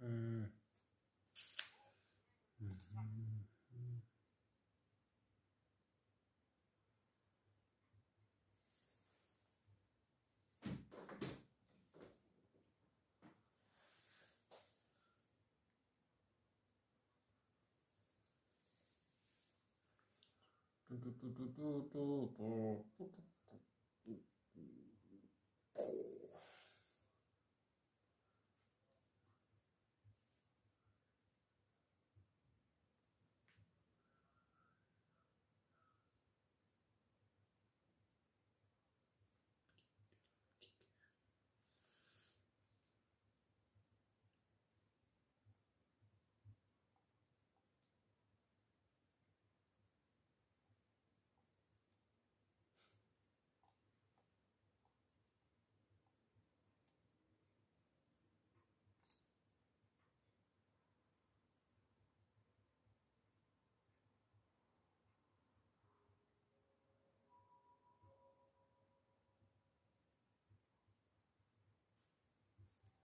嗯嗯嗯嗯，嘟嘟嘟嘟嘟嘟嘟。